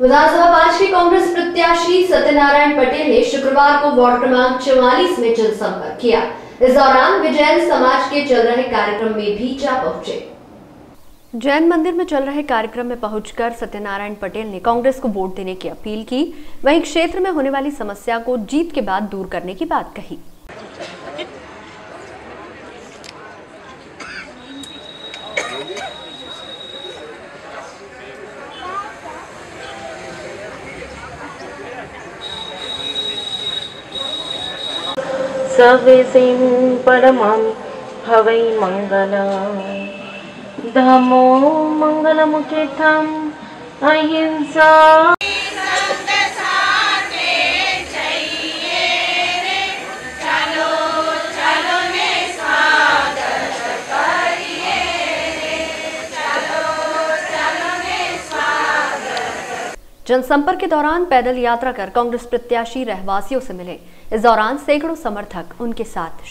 विधानसभा पाँच के कांग्रेस प्रत्याशी सत्यनारायण पटेल ने शुक्रवार को वार्ड क्रमांक चौवालीस में जनसंपर्क किया। इस दौरान विजयन समाज के चल रहे कार्यक्रम में भी जा पहुँचे। जैन मंदिर में चल रहे कार्यक्रम में पहुंचकर सत्यनारायण पटेल ने कांग्रेस को वोट देने की अपील की। वहीं क्षेत्र में होने वाली समस्या को जीत के बाद दूर करने की बात कही। सवेसिं परमं हवै मङ्गलम् धमो मङ्गलमुचितम् अहिंसा जनसंपर्क के दौरान पैदल यात्रा कर कांग्रेस प्रत्याशी रहवासियों से मिले। इस दौरान सैकड़ों समर्थक उनके साथ